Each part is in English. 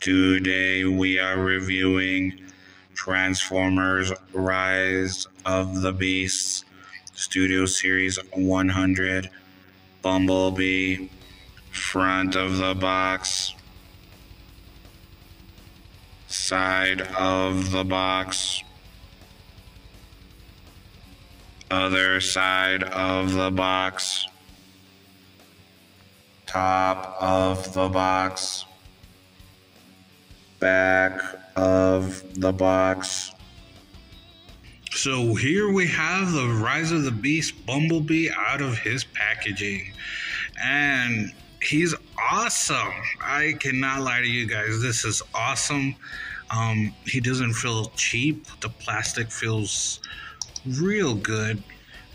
Today we are reviewing Transformers Rise of the Beasts Studio Series 100 Bumblebee front of the box side of the box other side of the box top of the box back of the box. So here we have the Rise of the Beast Bumblebee out of his packaging. And he's awesome. I cannot lie to you guys. This is awesome. Um, he doesn't feel cheap. The plastic feels real good.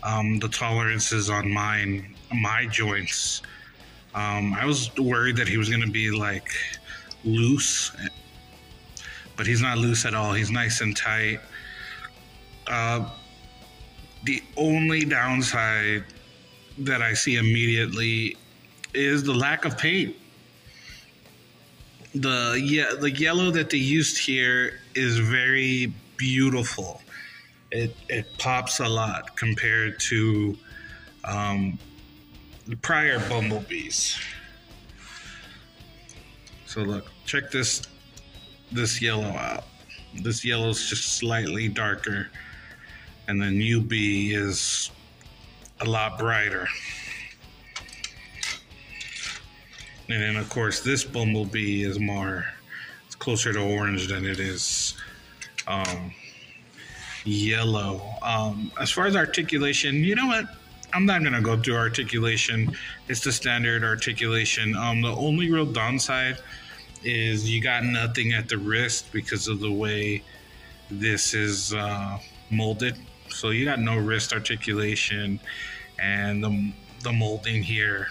Um, the tolerances on mine, my joints. Um, I was worried that he was going to be like loose but he's not loose at all. He's nice and tight. Uh, the only downside that I see immediately is the lack of paint. The yeah, the yellow that they used here is very beautiful. It it pops a lot compared to um, the prior bumblebees. So look, check this this yellow out. This yellow is just slightly darker, and then UB is a lot brighter. And then, of course, this bumblebee is more, it's closer to orange than it is um, yellow. Um, as far as articulation, you know what? I'm not going to go through articulation. It's the standard articulation. Um, the only real downside is you got nothing at the wrist because of the way this is uh, molded. So you got no wrist articulation, and the the molding here,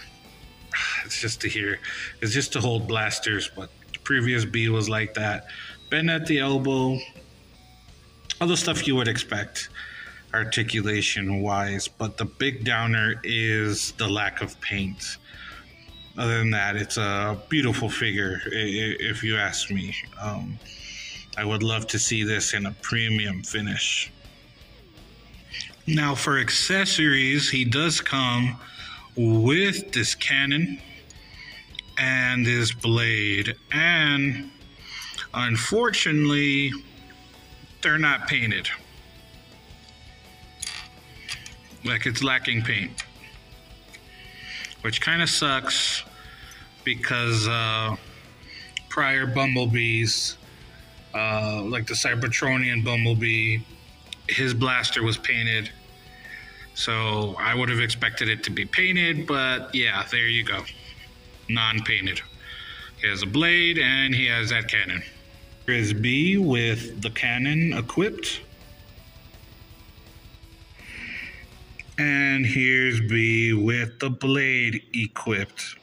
it's just to here, it's just to hold blasters. But the previous B was like that, bend at the elbow, all the stuff you would expect articulation wise. But the big downer is the lack of paint other than that, it's a beautiful figure, if you ask me. Um, I would love to see this in a premium finish. Now, for accessories, he does come with this cannon and this blade, and unfortunately, they're not painted. Like it's lacking paint which kind of sucks because uh, prior bumblebees, uh, like the Cybertronian bumblebee, his blaster was painted. So I would have expected it to be painted, but yeah, there you go. Non painted. He has a blade and he has that cannon. Here's B with the cannon equipped. And here's B with the blade equipped.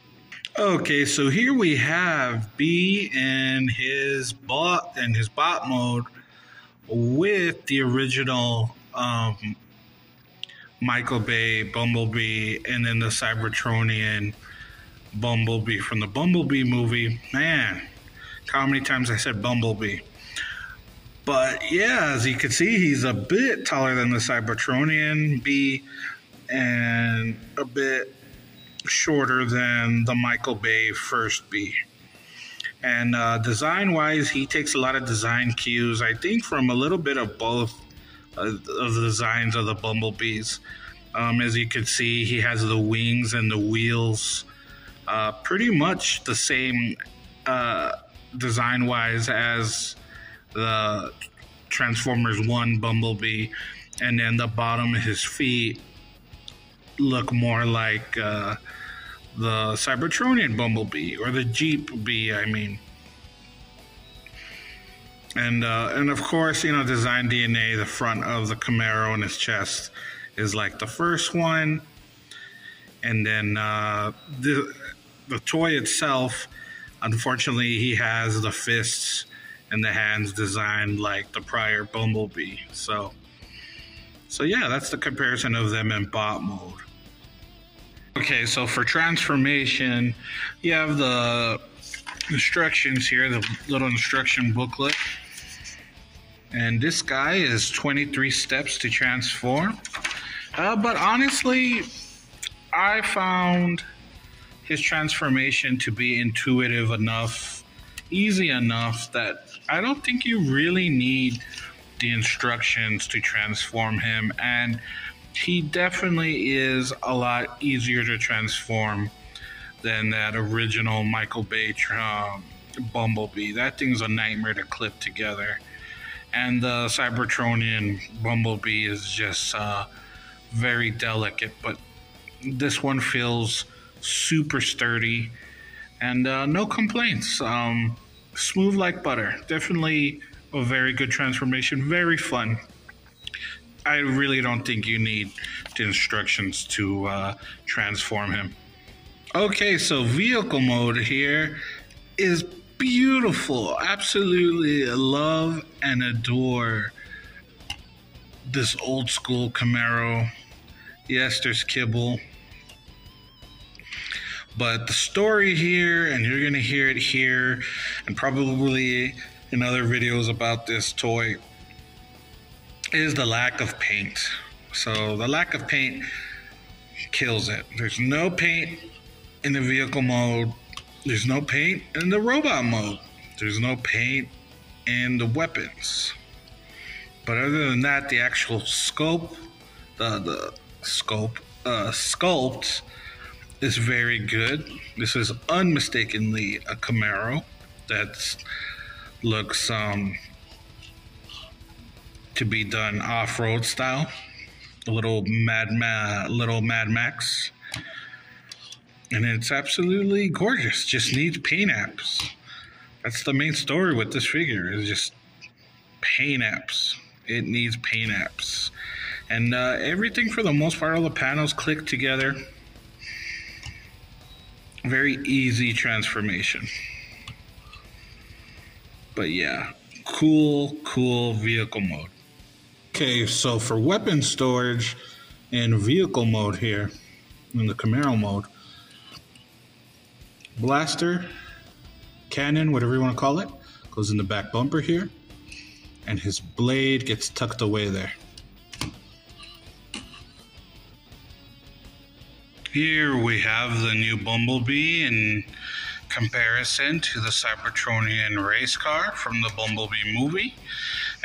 Okay, so here we have B in his bot and his bot mode with the original um, Michael Bay Bumblebee and then the Cybertronian Bumblebee from the Bumblebee movie. Man, how many times I said Bumblebee? But yeah, as you can see, he's a bit taller than the Cybertronian B and a bit shorter than the Michael Bay first B. And uh, design wise, he takes a lot of design cues, I think, from a little bit of both uh, of the designs of the Bumblebees. Um, as you can see, he has the wings and the wheels uh, pretty much the same uh, design wise as the Transformers 1 Bumblebee, and then the bottom of his feet look more like uh, the Cybertronian Bumblebee or the Jeep Bee, I mean. And uh, and of course, you know, design DNA, the front of the Camaro and his chest is like the first one, and then uh, the the toy itself. Unfortunately, he has the fists and the hands designed like the prior Bumblebee. So, so yeah, that's the comparison of them in bot mode. Okay, so for transformation, you have the instructions here, the little instruction booklet. And this guy is 23 steps to transform. Uh, but honestly, I found his transformation to be intuitive enough, easy enough that I don't think you really need the instructions to transform him. And he definitely is a lot easier to transform than that original Michael Bay um, Bumblebee. That thing's a nightmare to clip together. And the Cybertronian Bumblebee is just uh, very delicate, but this one feels super sturdy and uh, no complaints. Um, smooth like butter. Definitely a very good transformation. Very fun. I really don't think you need the instructions to uh, transform him. Okay, so vehicle mode here is beautiful. Absolutely love and adore this old school Camaro. Yes, there's kibble. But the story here, and you're going to hear it here, and probably in other videos about this toy, is the lack of paint. So the lack of paint kills it. There's no paint in the vehicle mode. There's no paint in the robot mode. There's no paint in the weapons. But other than that, the actual scope, the the scope, uh, sculpt is very good. This is unmistakably a Camaro that looks um, to be done off-road style. A little Mad Ma- little Mad Max and it's absolutely gorgeous. Just needs paint apps. That's the main story with this figure is just paint apps. It needs paint apps, and uh, everything for the most part, all the panels click together. Very easy transformation. But yeah, cool, cool vehicle mode. Okay, so for weapon storage in vehicle mode here, in the Camaro mode, blaster, cannon, whatever you want to call it, goes in the back bumper here, and his blade gets tucked away there. Here we have the new Bumblebee in comparison to the Cybertronian race car from the Bumblebee movie,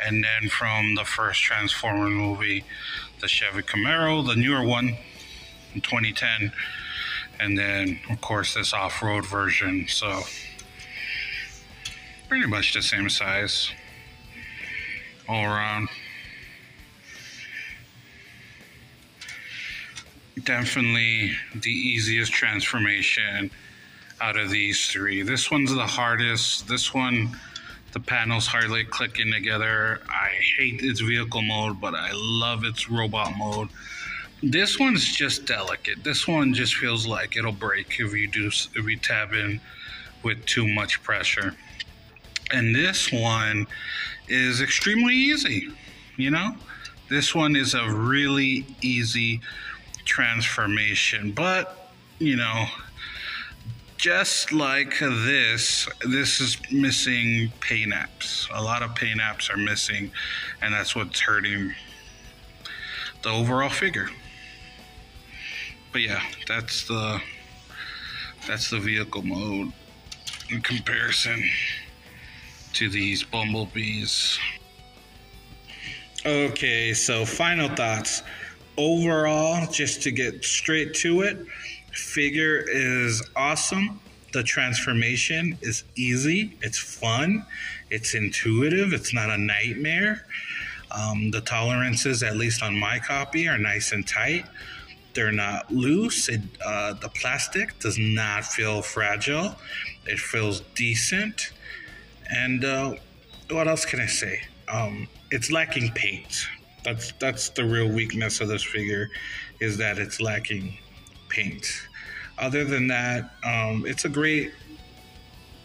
and then from the first Transformer movie, the Chevy Camaro, the newer one in 2010 and then of course this off-road version. So pretty much the same size all around. Definitely the easiest transformation out of these three this one's the hardest this one the panels hardly clicking together i hate its vehicle mode but i love its robot mode this one's just delicate. This one just feels like it'll break if you do if you tap in with too much pressure. And this one is extremely easy. You know, this one is a really easy transformation, but you know, just like this, this is missing paint apps. A lot of paint apps are missing, and that's what's hurting the overall figure but yeah, that's the that's the vehicle mode in comparison to these bumblebees. Okay, so final thoughts. Overall, just to get straight to it, figure is awesome. The transformation is easy, it's fun, it's intuitive, it's not a nightmare. Um, the tolerances, at least on my copy, are nice and tight. They're not loose. It, uh, the plastic does not feel fragile. It feels decent. And uh, what else can I say? Um, it's lacking paint. That's that's the real weakness of this figure, is that it's lacking paint. Other than that, um, it's a great,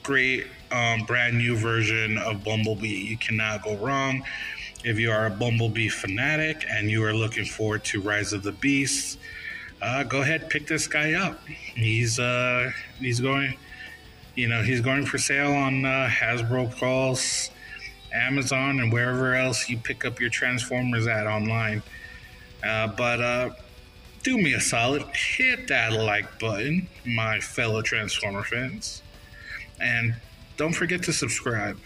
great um, brand new version of Bumblebee. You cannot go wrong. If you are a Bumblebee fanatic and you are looking forward to Rise of the Beasts, uh, go ahead pick this guy up. He's uh, he's going you know, he's going for sale on uh, Hasbro Pulse, Amazon, and wherever else you pick up your Transformers at online. Uh, but uh, do me a solid, hit that like button, my fellow Transformer fans. And don't forget to subscribe.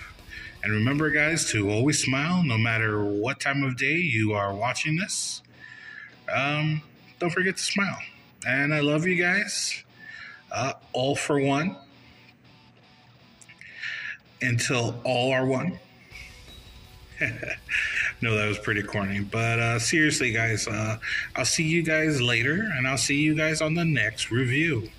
And remember, guys, to always smile no matter what time of day you are watching this. Um, don't forget to smile. And I love you guys. Uh, all for one. Until all are one. no, that was pretty corny. But uh, seriously, guys, uh, I'll see you guys later, and I'll see you guys on the next review.